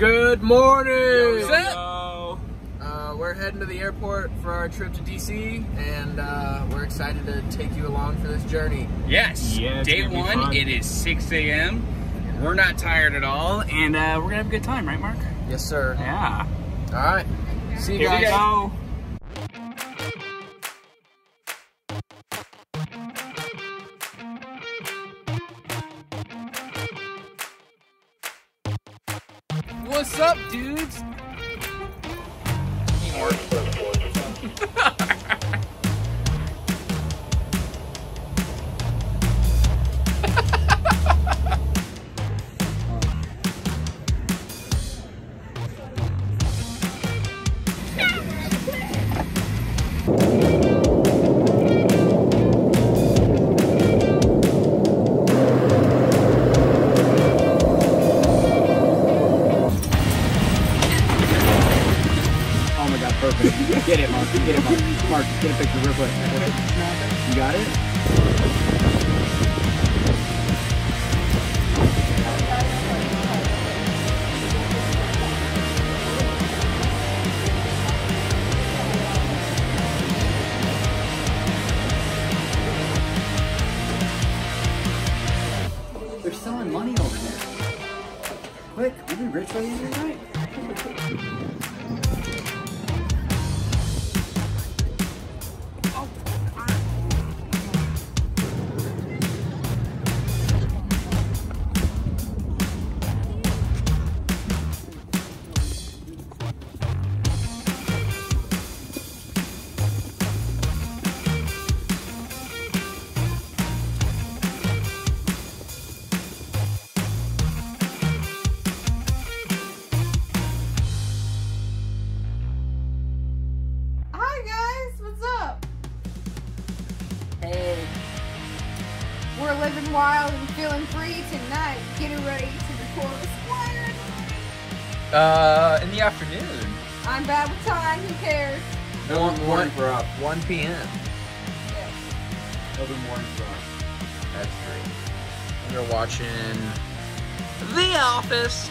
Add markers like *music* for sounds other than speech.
Good morning. What's Uh, we're heading to the airport for our trip to DC, and uh, we're excited to take you along for this journey. Yes. Yeah, Day one. It is 6 a.m. We're not tired at all, and uh, we're gonna have a good time, right, Mark? Yes, sir. Yeah. All right. See you Here we guys. What's up, dudes? *laughs* *laughs* Get it, Mark. Get it, Mark. Mark, get a picture real quick. You got it? They're selling money over there. Quick, we'll be rich by the end of the night. We're living wild and feeling free tonight, getting ready to record a Squire. Uh, in the afternoon. I'm bad with time, who cares? One, one, for us. 1 p.m. Yes. Open morning for us. That's great. We're watching The Office.